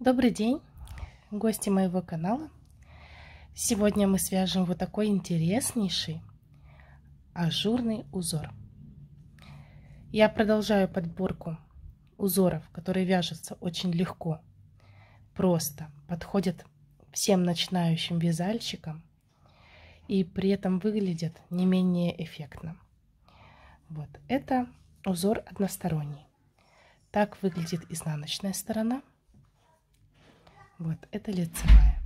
Добрый день, гости моего канала. Сегодня мы свяжем вот такой интереснейший ажурный узор. Я продолжаю подборку узоров, которые вяжутся очень легко, просто, подходят всем начинающим вязальщикам и при этом выглядят не менее эффектно. Вот, это узор односторонний. Так выглядит изнаночная сторона. Вот, это лицевая.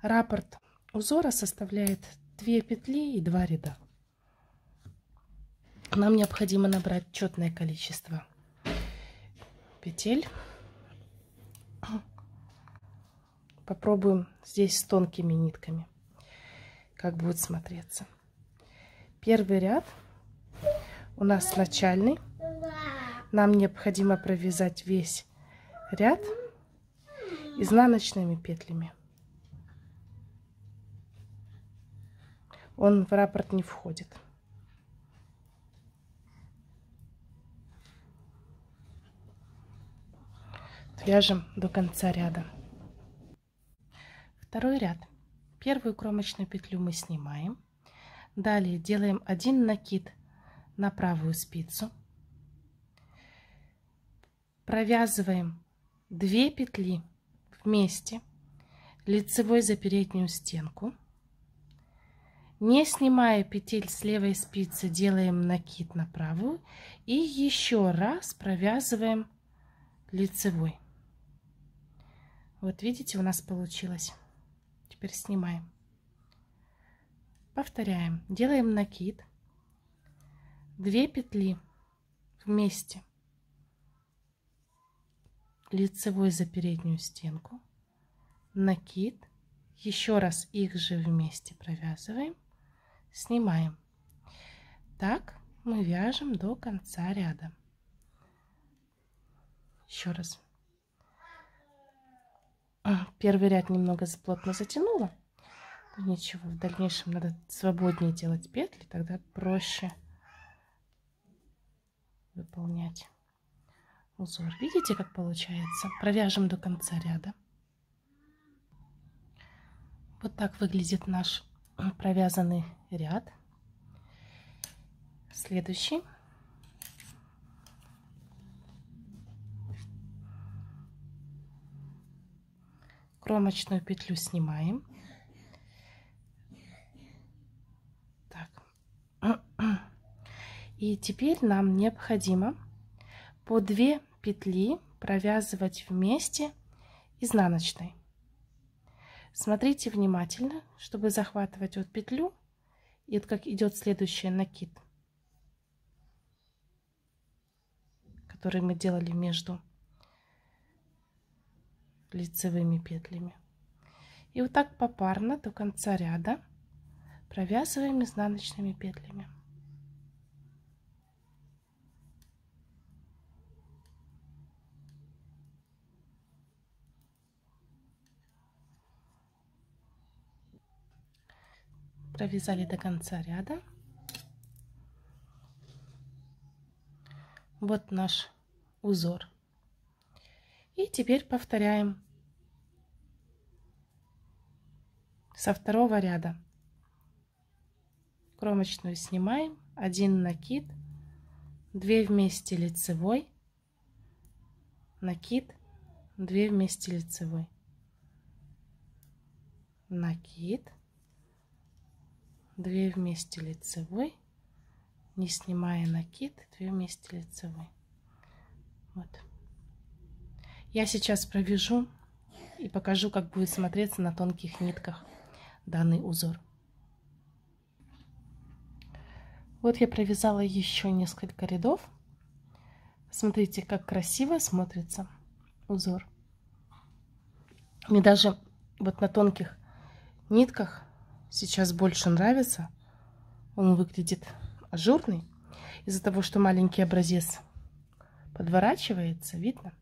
Раппорт узора составляет 2 петли и 2 ряда. Нам необходимо набрать четное количество петель. Попробуем здесь с тонкими нитками, как будет смотреться. Первый ряд у нас начальный. Нам необходимо провязать весь ряд изнаночными петлями. Он в раппорт не входит. Вяжем до конца ряда. Второй ряд. Первую кромочную петлю мы снимаем. Далее делаем один накид на правую спицу. Провязываем 2 петли вместе лицевой за переднюю стенку. Не снимая петель с левой спицы, делаем накид на правую и еще раз провязываем лицевой. Вот видите, у нас получилось. Теперь снимаем. Повторяем. Делаем накид. 2 петли вместе лицевой за переднюю стенку, накид, еще раз их же вместе провязываем, снимаем. Так мы вяжем до конца ряда. Еще раз. А, первый ряд немного плотно затянула. Ничего, в дальнейшем надо свободнее делать петли, тогда проще выполнять узор. Видите, как получается? Провяжем до конца ряда. Вот так выглядит наш провязанный ряд. Следующий. Кромочную петлю снимаем. Так. И теперь нам необходимо по 2 петли провязывать вместе изнаночной. Смотрите внимательно, чтобы захватывать вот петлю и вот как идет следующий накид, который мы делали между лицевыми петлями. И вот так попарно до конца ряда провязываем изнаночными петлями. Провязали до конца ряда. Вот наш узор. И теперь повторяем со второго ряда. Кромочную снимаем, один накид, 2 вместе лицевой, накид, 2 вместе лицевой, накид, 2 вместе лицевой, не снимая накид, 2 вместе лицевой. Вот. Я сейчас провяжу и покажу, как будет смотреться на тонких нитках данный узор. Вот я провязала еще несколько рядов. Смотрите, как красиво смотрится узор. Мне даже вот на тонких нитках сейчас больше нравится. Он выглядит ажурный. Из-за того, что маленький образец подворачивается, видно?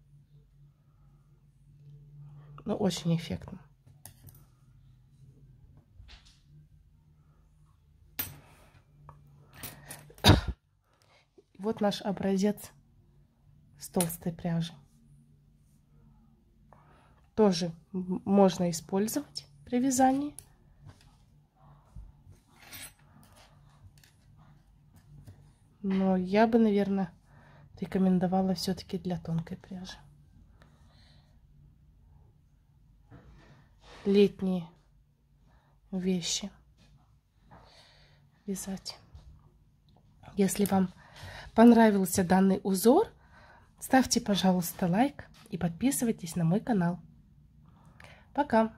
Ну, очень эффектно. Вот наш образец с толстой пряжи. тоже можно использовать при вязании. Но я бы, наверное, рекомендовала все-таки для тонкой пряжи. Летние вещи вязать. Если вам понравился данный узор, ставьте, пожалуйста, лайк и подписывайтесь на мой канал. Пока!